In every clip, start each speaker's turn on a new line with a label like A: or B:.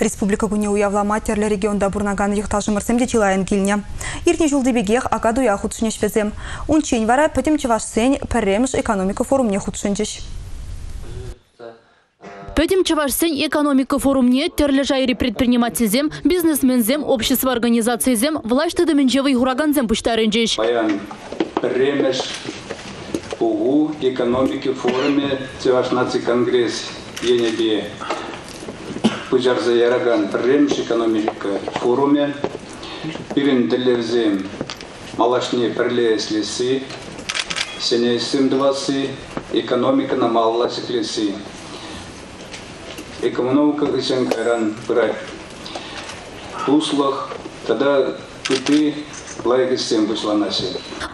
A: Республика күне уявла матерлі регионда бұрнаган ехтажы мұрсемде тилайын келіне. Ирне жылды бегех акаду я худшынеш безем. Унчень вара пәтім чевашсен пәрремш экономика форумне худшынчыш.
B: Пөтім Чавашсен экономика форумне терлі жайри предпринимательзем, бизнесмензем, общество организациязем, власть тыдымінжевый хураганзем пуштарынжеш.
C: Баян премеш угу экономики форуме Чеваш наци конгресс енебе пыжарза яраган премеш экономика форуме пирин телевзем малашне перле слесы сене сымдвасы экономика на малласик лесы экономика гысен кайран брать услуг тогда ты лайгысем бушланаси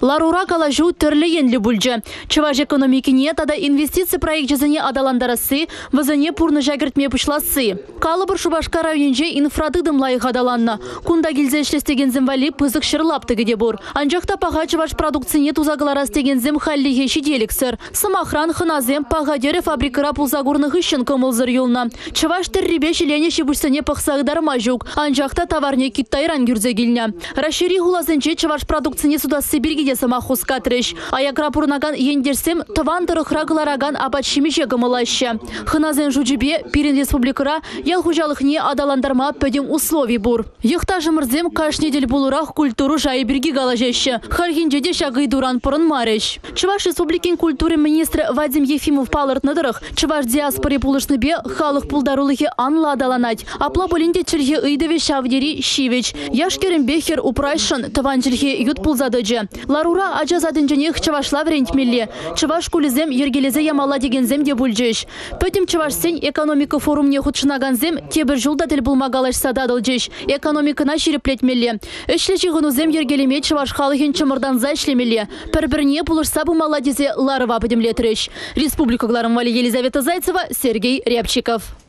B: Ларура калажу түрлі енлі бүлжі. Чываш экономикіне тада инвестиция проект жазыне адаландарасы, вазыне пурны жагіртме пышласы. Калыбыр Шубашка районже инфрадыдым лайық адаланна. Кунда келзе ішлестеген зімвали пызық шырлапты геде бұр. Анжақта паға чываш продукцияне тузағыларас деген зім халли хеші деліксір. Сымахран хыназем паға дере фабрикара пулзагурны хыщын кымылзыр юлна. Чываш тірребе шелене шибушсыне пықсағдарма жүк. Анжақта товарне киттайран гүрзе келіне. Рашири хулазынче чываш продукцияне суда Сибирге де сама хускатрыш. Аякра пурнаган ендерсем тыван тырыхрагылараган апатшимише гымылашы. Хыназен жучебе Пирин республикара ял хужалыхне адаландарма пөдем условий бур. Йықта жымырзем каш недель булурах культуру жайы бірге галажешы. Хархинжеде шагы дуран пұрын марыш. Чываш республикин культуры министрі Вадим Ефимов палыртныдырых. Чываш диаспоре пулышны бе халық пулдарулыхи анла адаланать. Апла болинде чырхе ыйдыве шавдери шивич. Яшкерін бехер упрайшын тыван чырхе ют пулзадыджы. Ларура ажазадынжынех чывашла врентмелле. Чываш кулізем ергелезе ямала дегензем де бүлжеш. Пөтім чывашсен экономика форумне худшынаганзем тебір жылда тіл бұлмагалаш сададыл Экономикана шереплетмелле. Үшлі жығынузем ергелеме халыхен чымырдан за ішлемелле. Пір-бірне пулышса бұмала дезе ларыва пөдімлетіріш. Республика Гларым Елизавета Зайцева, Сергей Рябчиков.